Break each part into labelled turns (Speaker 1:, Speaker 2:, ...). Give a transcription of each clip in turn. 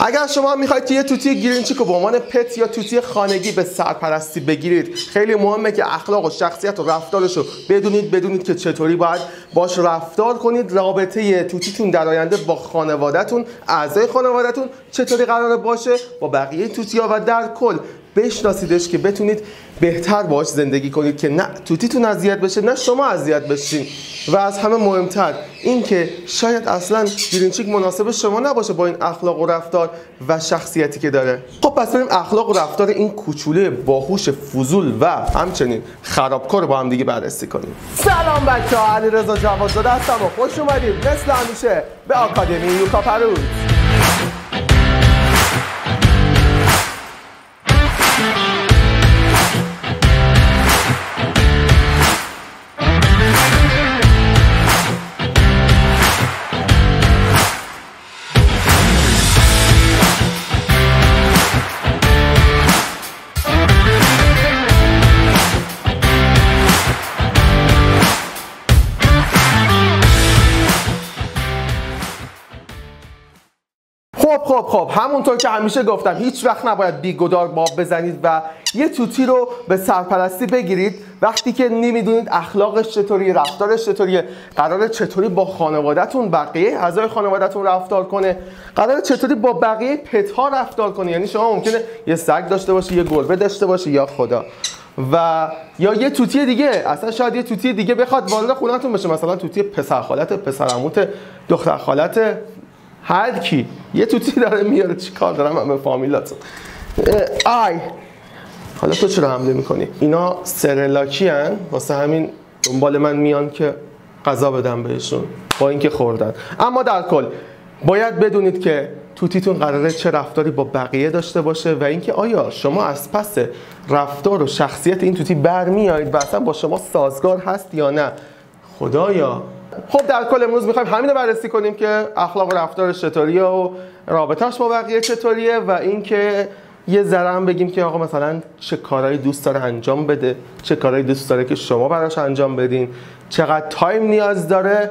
Speaker 1: اگر شما می‌خواید که یه توتی گرینچیک به عنوان پت یا توتی خانگی به سرپرستی بگیرید خیلی مهمه که اخلاق و شخصیت و رفتارش رو بدونید بدونید که چطوری باید باش رفتار کنید. رابطه توتیتون در آینده با خانوادهتون اعضای خانوادهتون چطوری قرار باشه؟ با بقیه توتی ها و در کل. بشناسیدش که بتونید بهتر باش زندگی کنید که نه توتیتون اذیت بشه نه شما اذیت بشین. و از همه مهمتر این که شاید اصلا گرینچیک مناسب شما نباشه با این اخلاق و رفتار و شخصیتی که داره. خب پس بریم اخلاق و رفتار این کوچوله باهوش فضول و همچنین خرابکار با هم دیگه بررسی کنیم. سلام بچه ها علی رضا جوادزاده هستم و خوش اومدید. مثل همیشه به آکادمی یوکا پروز خب خب همونطور که همیشه گفتم هیچ وقت نباید بیگدار باب بزنید و یه توتی رو به سرپرستی بگیرید. وقتی که نمی‌دونید اخلاقش چطوری رفتارش چطوریه قرار چطوری با خانوادهتون بقیه اعضای خانوادهتون رفتار کنه قرار چطوری با بقیه پتها رفتار کنه. یعنی شما ممکنه یه سگ داشته باشی یه گربه داشته باشی یا خدا. و یا یه توتی دیگه اصلا شاید یه توتی دیگه بخواد وارد خونهتون بشه. مثلا توتی پسر خالت پسر عموت دختر خالت هر کی یه توتی داره میاره چی کار دارم همه فامیلاتون آی. حالا تو چرا حمله می‌کنی؟ اینا سرلاکی هن. واسه همین دنبال من میان که غذا بدم بهشون. با اینکه خوردن. اما در کل باید بدونید که توتیتون قراره چه رفتاری با بقیه داشته باشه و اینکه آیا شما از پس رفتار و شخصیت این توتی برمیایید و اصلا با شما سازگار هست یا نه. خدایا. خب در کل امروز می‌خوایم همین رو بررسی کنیم که اخلاق و رفتارش چطوریه و رابطهش با بقیه چطوریه و اینکه یه ذره هم بگیم که آقا مثلا چه کارهایی دوست داره انجام بده چه کارهایی دوست داره که شما براش انجام بدین چقدر تایم نیاز داره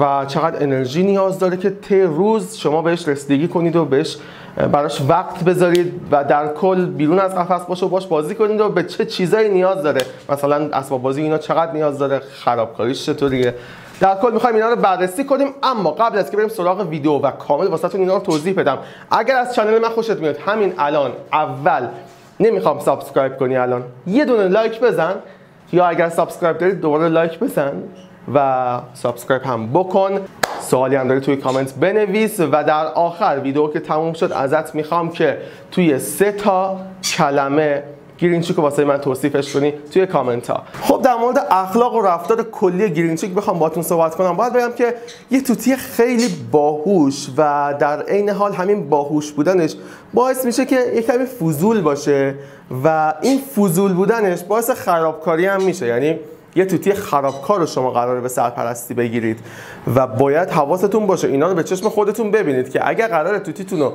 Speaker 1: و چقدر انرژی نیاز داره که ته روز شما بهش رسیدگی کنید و بهش براش وقت بذارید و در کل بیرون از قفس باشه و باش بازی کنید و به چه چیزایی نیاز داره. مثلا اسباب بازی اینا چقدر نیاز داره خرابکاریش چطوریه. در کل می‌خوایم اینا رو بررسی کنیم اما قبل از که بریم سراغ ویدیو و کامل واسهتون اینا رو توضیح بدم. اگر از channel من خوشت میاد همین الان اول نمی‌خوام subscribe کنی الان یه دونه لایک بزن یا اگر subscribe دارید دوباره لایک بزن و subscribe هم بکن. سوالی هم داری توی کامنت بنویس و در آخر ویدیو که تموم شد ازت می‌خوام که توی سه تا کلمه گرینچیک واسه من توصیفش کنی توی کامنت ها خب در مورد اخلاق و رفتار کلی گرینچیک بخوام باتون صحبت کنم. باید بگم که یه توتی خیلی باهوش و در عین حال همین باهوش بودنش باعث میشه که یه کمی فضول باشه و این فضول بودنش باعث خرابکاری هم میشه. یعنی یه توتی خرابکار رو شما قراره به سرپرستی بگیرید و باید حواستون باشه اینا رو به چشم خودتون ببینید که اگر قرار توتیتون رو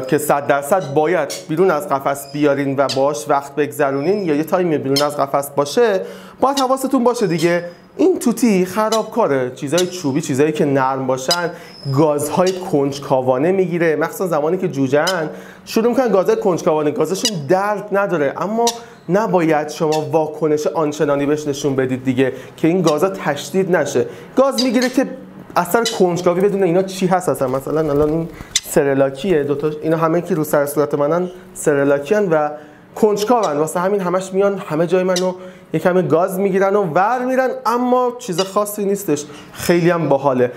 Speaker 1: که 100 درصد باید بیرون از قفس بیارین و باش وقت بگذرونین یا یه تایمی بیرون از قفس باشه باید حواستون باشه دیگه. این توتی خرابکاره. چیزای چوبی چیزایی که نرم باشن گازهای کنجکاوانه می‌گیره. مخصوصا زمانی که جوجن شروع می‌کنن گازهای کنجکاوانه. گازشون درد نداره. اما نباید شما واکنش آنچنانی بهش نشون بدید دیگه که این گازا تشدید نشه. گاز می‌گیره که اثر کنجکاوی بدون اینا چی هست اصلا؟ مثلا الان این سرلاکیه. دو تا اینا همه که رو سر صورت منن سرلاکیان و کنجکاون واسه همین همش میان همه جای منو یه کمی گاز می‌گیرن و ور میرن اما چیز خاصی نیستش. خیلی هم باحاله.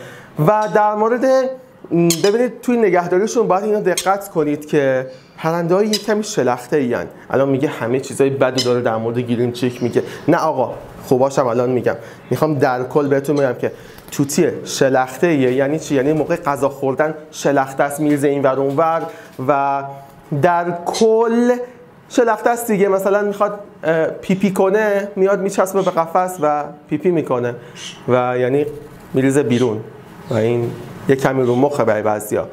Speaker 1: و در مورد ببینید توی نگهداریشون باید اینا دقت کنید که پرنده های کمی شلخته این الان میگه همه چیزای بدی داره در مورد گیریم چیک میگه. نه آقا خوباشم الان میگم. می‌خوام در کل بهتون بگم که طوطی شلخته ایه. یعنی چی؟ یعنی موقع غذا خوردن شلخته است میرزه این ور اونور و در کل شلخته است دیگه. مثلا می‌خواد پیپی پی کنه میاد میچسبه به قفس و پیپی پی می‌کنه. و یعنی میریزه بیرون. و این یه کمی رو مخه برای بعضیا.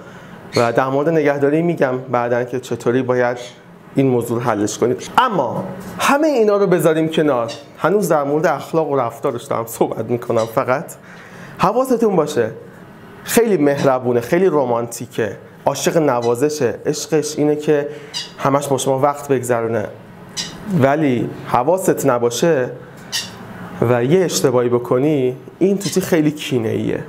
Speaker 1: و در مورد نگهداری میگم بعدا که چطوری باید این موضوع حلش کنید اما همه اینا رو بذاریم کنار. هنوز در مورد اخلاق و رفتارش دارم صحبت می‌کنم فقط. حواستون باشه. خیلی مهربونه خیلی رمانتیکه. عاشق نوازشه. عشقش اینه که همش با شما وقت بگذرونه. ولی حواست نباشه و یه اشتباهی بکنی این توتی خیلی کینه ایه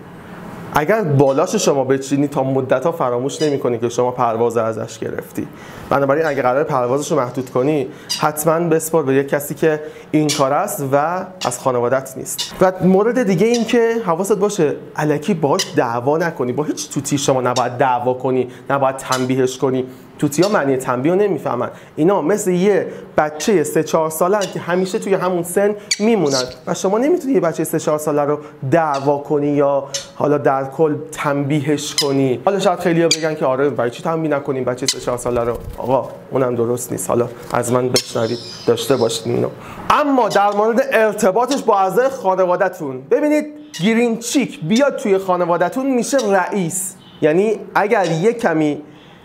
Speaker 1: اگر بالاش شما بچینی تا مدت ها فراموش نمی‌کنی که شما پرواز ازش گرفتی. بنابراین اگر قرار پروازش رو محدود کنی حتما بسپار به یک کسی که این کار است و از خانوادت نیست. و مورد دیگه این که حواست باشه علکی باش دعوا نکنی. با هیچ توتی شما نباید دعوا کنی نباید تنبیهش کنی. توتیا معنی تنبیه رو نمی‌فهمن. اینا مثل یه بچه سه چهار ساله که همیشه توی همون سن میمونن. و شما نمی‌تونی یه بچه سه چهار ساله رو دعوا کنی یا حالا در کل تنبیهش کنی. حالا شاید خیلی بگن که آره برای چی تنبیه نکنیم بچه سه چهار ساله رو؟ آقا اونم درست نیست. حالا از من بشنوید. داشته باشید اینو. اما در مورد ارتباطش با اعضای خانوادهتون. ببینید گرین چیک بیاد توی خانوادهتون میشه رئیس. یعنی اگر یه کمی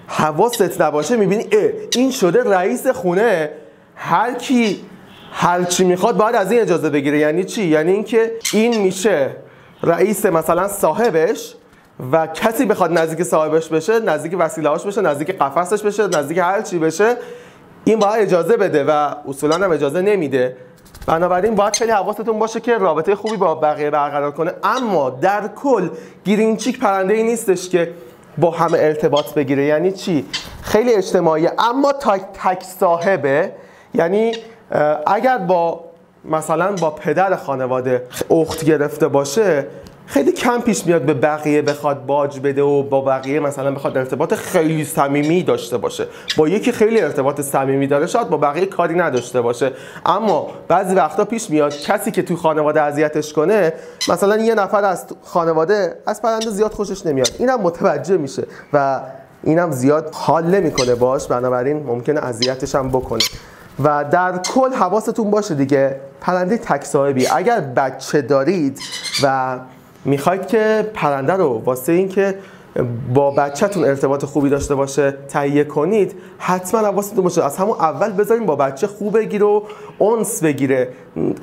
Speaker 1: حواست نباشه می‌بینی اه این شده رئیس خونه. هر کی هر چی می‌خواد باید از این اجازه بگیره. یعنی چی؟ یعنی اینکه این میشه. رئیس مثلا صاحبش و کسی بخواد نزدیک صاحبش بشه نزدیک وسیله‌هاش بشه نزدیک قفسش بشه نزدیک هر چی بشه این باید اجازه بده و اصولا هم اجازه نمیده. بنابراین باید خیلی حواستون باشه که رابطه خوبی با بقیه برقرار کنه. اما در کل گرینچیک پرنده ای نیستش که با همه ارتباط بگیره. یعنی چی؟ خیلی اجتماعی. اما تک تک صاحبه یعنی اگر با مثلا با پدر خانواده اخت گرفته باشه خیلی کم پیش میاد به بقیه بخواد باج بده و با بقیه مثلا بخواد ارتباط خیلی صمیمی داشته باشه. با یکی خیلی ارتباط صمیمی داره شاید با بقیه کاری نداشته باشه. اما بعضی وقتا پیش میاد کسی که تو خانواده اذیتش کنه مثلا یه نفر از خانواده از پرنده زیاد خوشش نمیاد. اینم متوجه میشه و اینم زیاد حال نمی‌کنه باش بنابراین ممکنه اذیتش هم بکنه. و در کل حواستون باشه دیگه. پرنده تک صاحبی اگر بچه دارید و می‌خواید که پرنده رو واسه اینکه با بچهتون ارتباط خوبی داشته باشه تهیه کنید حتما حواستون باشه. از همون اول بذارین با بچه خوب بگیره و اونس بگیره.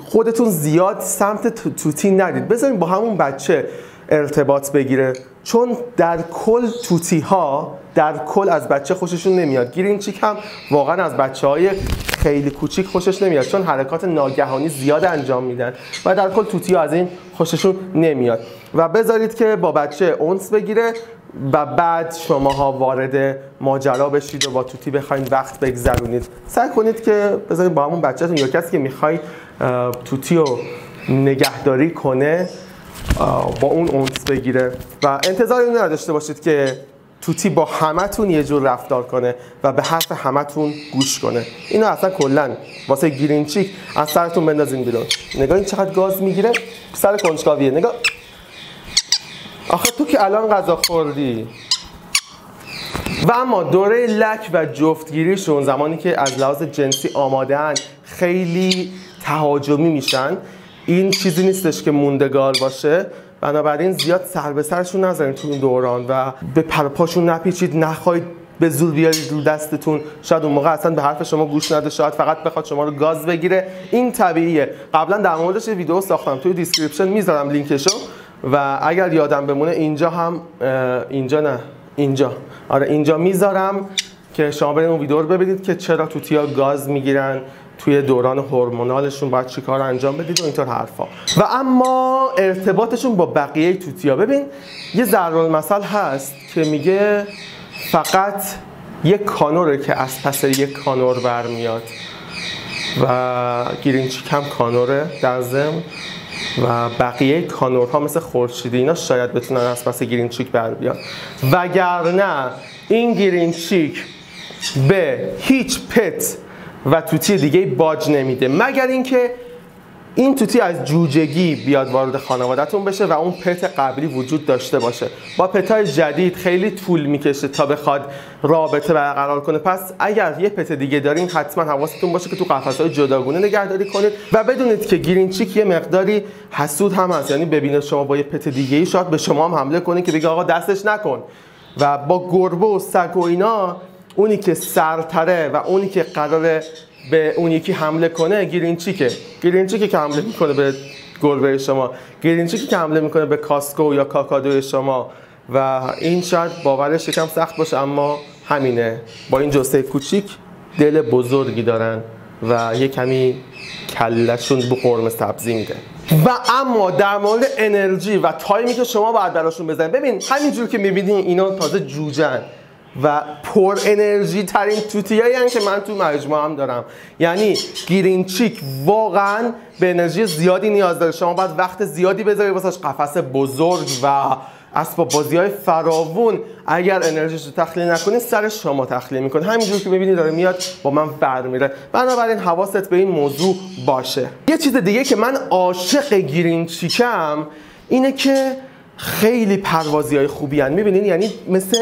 Speaker 1: خودتون زیاد سمت توتی ندید بذارین با همون بچه ارتباط بگیره. چون در کل توتی ها در کل از بچه خوششون نمیاد. گیرین چیک هم واقعا از بچه های خیلی کوچیک خوشش نمیاد چون حرکات ناگهانی زیاد انجام میدن و در کل توتی از این خوششون نمیاد. و بذارید که با بچه اونس بگیره و بعد شماها وارد ماجرا بشید و با توتی بخواید وقت بگذرونید. سعی کنید که بذارید با همون بچهتون یا کسی که می‌خوای توتی رو نگهداری کنه با اون اونس بگیره. و انتظار اینو نداشته باشید که توتی با همتون یه جور رفتار کنه و به حرف همتون گوش کنه. اینو اصلا کلا واسه گرینچیک از سرتون بندازین بیرون. نگاه این چقدر گاز می‌گیره؟ سر کنجکاویه. نگاه. آخه تو که الان غذا خوردی. و اما دوره لک و جفتگیریشون زمانی که از لحاظ جنسی آمادهن خیلی تهاجمی میشن. این چیزی نیستش که موندگار باشه. بنابراین زیاد سر به سرشون نذارین تو این دوران و به پرپاشون نپیچید نخواهید به زور بیارید رو دستتون. شاید اون موقع اصلا به حرف شما گوش نده شاید فقط بخواد شما رو گاز بگیره. این طبیعیه. قبلا در موردش ویدیو ساختم توی description می‌ذارم لینکشو و اگر یادم بمونه اینجا هم اینجا نه اینجا. آره اینجا می‌ذارم که شما برید اون ویدیو رو ببینید که چرا توتیا گاز می‌گیرن. توی دوران هورمونالشون باید چی کار انجام بدید و اینطور حرفا. و اما ارتباطشون با بقیه توتیا. ببین یه ضرب المثل هست که میگه فقط یک کانوره که از پس یک کانور برمیاد و گرینچیک هم کانوره در ضمن و بقیه کانورها مثل خورشیدی اینا شاید بتونن از پس گرینچیک بر بیاد وگرنه این گرینچیک به هیچ پت و توتی دیگه باج نمیده. مگر اینکه این توتی از جوجگی بیاد وارد خانوادهتون بشه و اون پت قبلی وجود داشته باشه. با پتای جدید خیلی طول می‌کشه تا بخواد رابطه برقرار کنه. پس اگر یه پت دیگه دارین حتما حواستون باشه که تو قفس‌های جداگونه نگهداری کنید و بدونید که گرینچیک یه مقداری حسود هم هست. یعنی ببینه شما با یه پت دیگه ای شاید به شما هم حمله کنه که بگه آقا دستش نکن. و با گربه و سگ و اینا اونی که سرتره و اونی که قراره به اون یکی حمله کنه گرینچیکه. گرینچیکه که حمله می‌کنه به گربه شما. گرینچیکه که حمله می‌کنه به کاسکو یا کاکادو شما. و این شاید باورش یکم سخت باشه اما همینه. با این جسه کوچیک دل بزرگی دارن و یه کمی کلشون به قرمه سبزی میده. و اما در مورد انرژی و تایمی که شما باید براشون بزنید. ببین همینجور که می‌بینین اینا تازه جوجن و پر انرژی ترین توتیایی که من تو مجموعه هم دارم. یعنی گیرین چیک واقعا به انرژی زیادی نیاز داره. شما باید وقت زیادی بذارید واسش قفس بزرگ و اسباب بازی های فراوون. اگر انرژیش رو تخلیه نکنید سر شما تخلیه می‌کنه. همینجور که می‌بینید داره میاد با من بر میره. بنابراین حواست به این موضوع باشه. یه چیز دیگه که من عاشق گیرین چیکم اینه که خیلی پروازی های خوبی هن. می‌بینید یعنی مثل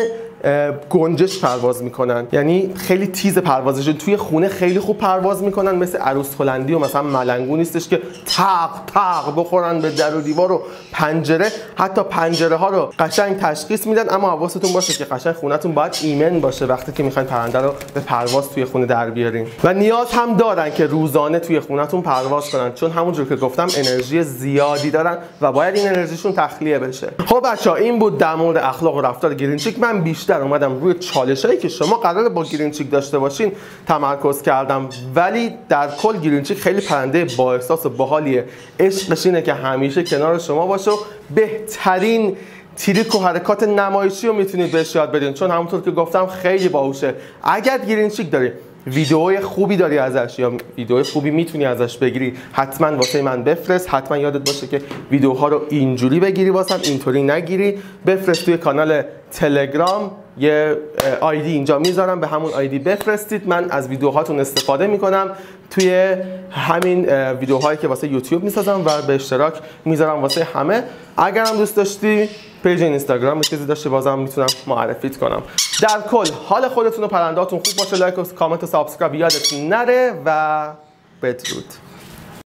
Speaker 1: گنجش پرواز می‌کنن. یعنی خیلی تیز پروازش. توی خونه خیلی خوب پرواز می‌کنن مثل عروس هلندی و مثلا ملنگو نیستش که تق تق بخورن به در و دیوار و پنجره. حتی پنجره ها رو قشنگ تشخیص میدن اما حواستون باشه که قشنگ خونتون باید ایمن باشه وقتی که می‌خواین پرنده رو به پرواز توی خونه در بیارین. و نیاز هم دارن که روزانه توی خونتون پرواز کنن چون همونجور که گفتم انرژی زیادی دارن و باید این انرژیشون تخلیه بشه. خب بچا این بود در مورد اخلاق و رفتار گرینچیک من بیشتر بیشتر اومدم روی چالش هایی که شما قرار با گرینچیک داشته باشین تمرکز کردم. ولی در کل گرینچیک خیلی پرنده با احساس و باحالیه. عشقش اینه که همیشه کنار شما باشه و بهترین تریک و حرکات نمایشی رو می‌تونید بهش یاد بدین. چون همونطور که گفتم خیلی باهوشه. اگر گرینچیک داری ویدئوی خوبی داری ازش یا ویدئوی خوبی می‌تونی ازش بگیری حتما واسه من بفرست. حتما یادت باشه که ویدیوها رو اینجوری بگیری واسم اینطوری نگیری. بفرست توی کانال تلگرام. یه آیدی اینجا می‌ذارم به همون آیدی بفرستید. من از ویدیوهاتون استفاده می‌کنم. توی همین ویدیوهایی که واسه یوتیوب می‌سازم و به اشتراک می‌ذارم واسه همه. اگرم دوست داشتی پیج اینستاگرام چیزی داشته بازم می‌تونم معرفیت کنم. در کل حال خودتون و پرنداتون خوب باشه. لایک و کامنت و subscribe یادتون نره و بدرود.